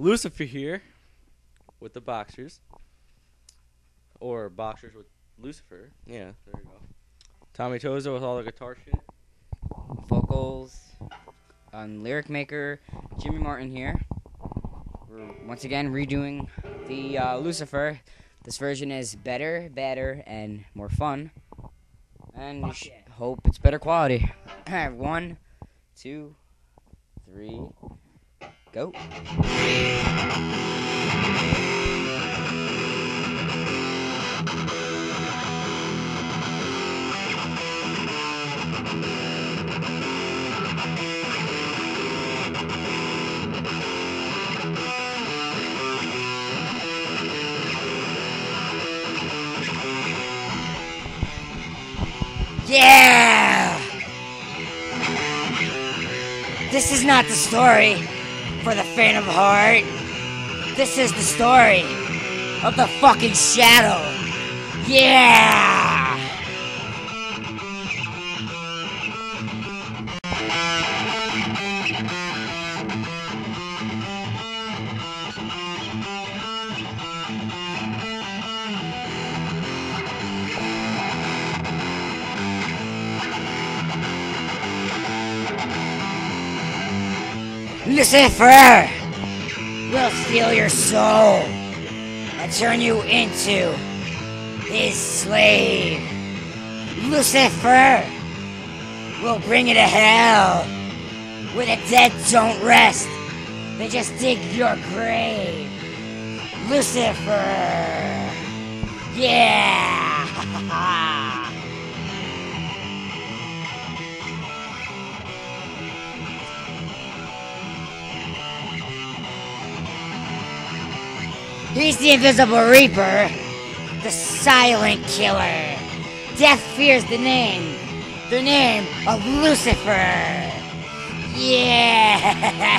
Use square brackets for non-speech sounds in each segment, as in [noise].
Lucifer here with the boxers. Or boxers with Lucifer. Yeah, there you go. Tommy Tozzo with all the guitar shit. vocals on Lyric Maker, Jimmy Martin here. We're once again redoing the uh, Lucifer. This version is better, better, and more fun. And sh- hope it's better quality. [clears throat] One, two, three, go. Yeah! This is not the story for the faint of heart. This is the story of the fucking shadow. Yeah! Lucifer will steal your soul and turn you into his slave. Lucifer will bring you to hell where the dead don't rest. They just dig your grave. Lucifer. Yeah. [laughs] He's the Invisible Reaper, the silent killer. Death fears the name, the name of Lucifer. Yeah!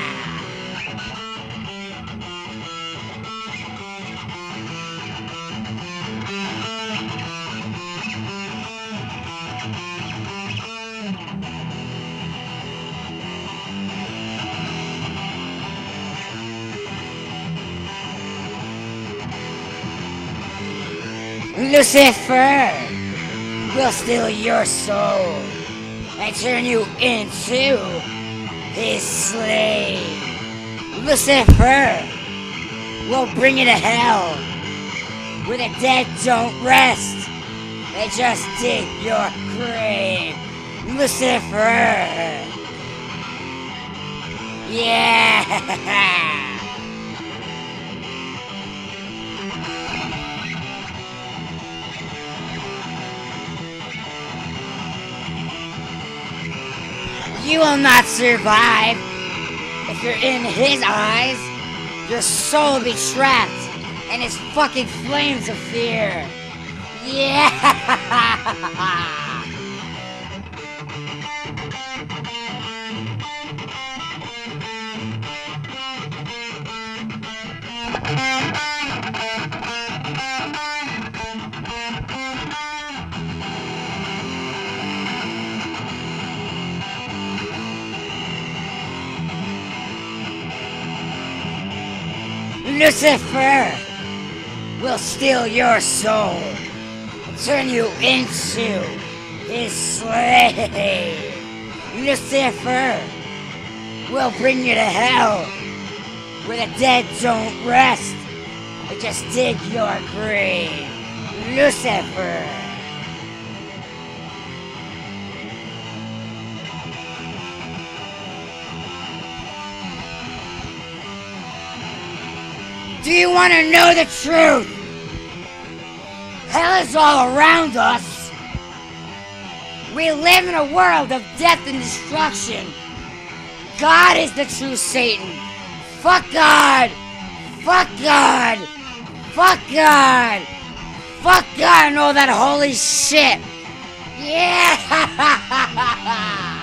[laughs] Lucifer will steal your soul and turn you into his slave. Lucifer will bring you to hell where the dead don't rest. They just dig your grave. Lucifer. Yeah. [laughs] You will not survive. If you're in his eyes, your soul will be trapped in his fucking flames of fear. Yeah! [laughs] Lucifer will steal your soul and turn you into his slave. Lucifer will bring you to hell where the dead don't rest. They just dig your grave. Lucifer. Do you want to know the truth? Hell is all around us. We live in a world of death and destruction. God is the true Satan. Fuck God. Fuck God. Fuck God. Fuck God and all that holy shit. Yeah. [laughs]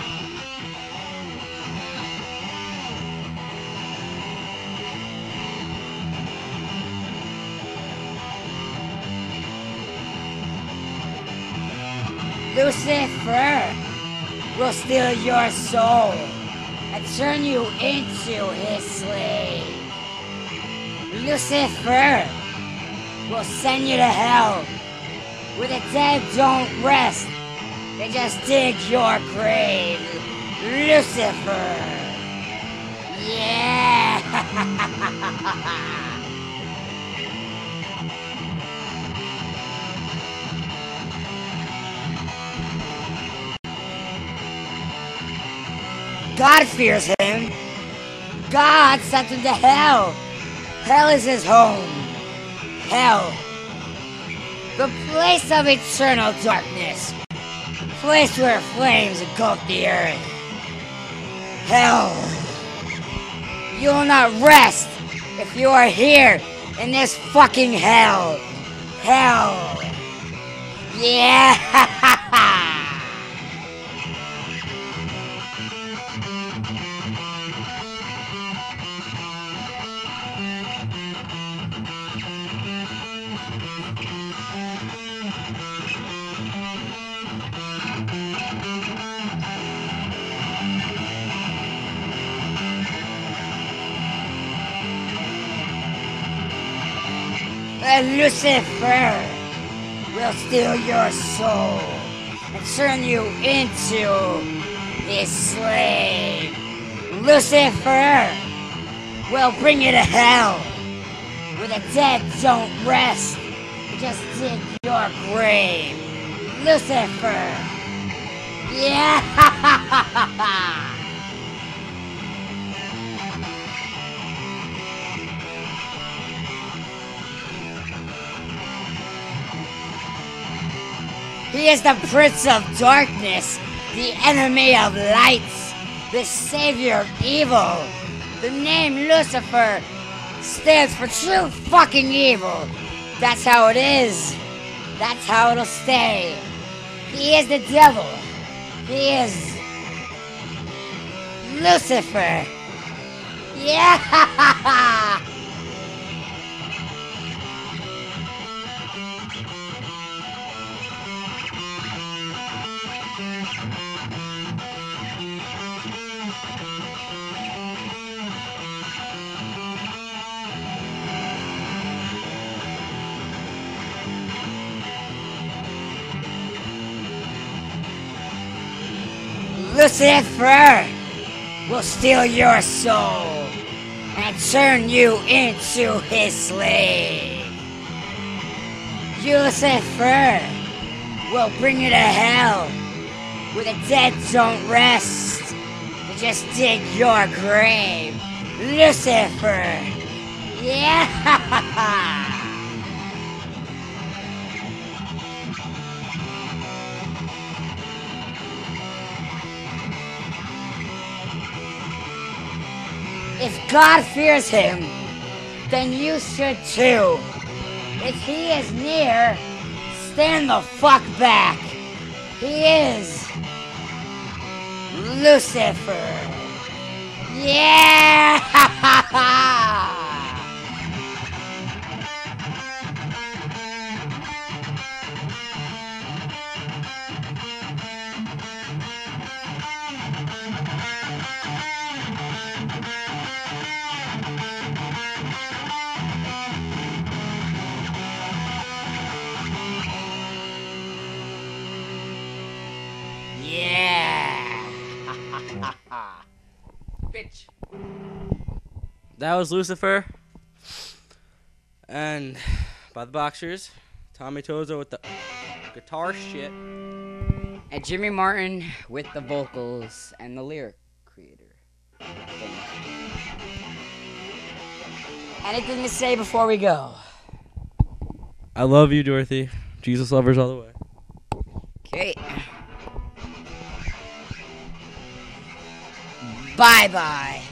Lucifer will steal your soul and turn you into his slave. Lucifer will send you to hell where the dead don't rest. They just dig your grave. Lucifer. Yeah. [laughs] God fears him. God sent him to hell. Hell is his home. Hell. The place of eternal darkness. Place where flames engulf the earth. Hell. You will not rest if you are here in this fucking hell. Hell. Yeah. [laughs] Lucifer will steal your soul and turn you into his slave. Lucifer will bring you to hell where the dead don't rest. Just dig your grave. Lucifer. Yeah. [laughs] He is the Prince of Darkness, the enemy of lights, the savior of evil. The name Lucifer stands for true fucking evil. That's how it is. That's how it'll stay. He is the devil. He is Lucifer. [laughs] Yeah! Lucifer will steal your soul and turn you into his slave. Lucifer will bring you to hell where the dead don't rest. Just dig your grave. Lucifer. Yeah! [laughs] If God fears him, then you should too. If he is near, stand the fuck back. He is Lucifer. Yeah! [laughs] [laughs] Bitch. That was Lucifer. And by the Boxers, Tommy Tozzo with the guitar shit. And Jimmy Martin with the vocals and the lyric creator. Anything to say before we go? I love you, Dorothy. Jesus lovers all the way. Okay. Bye bye.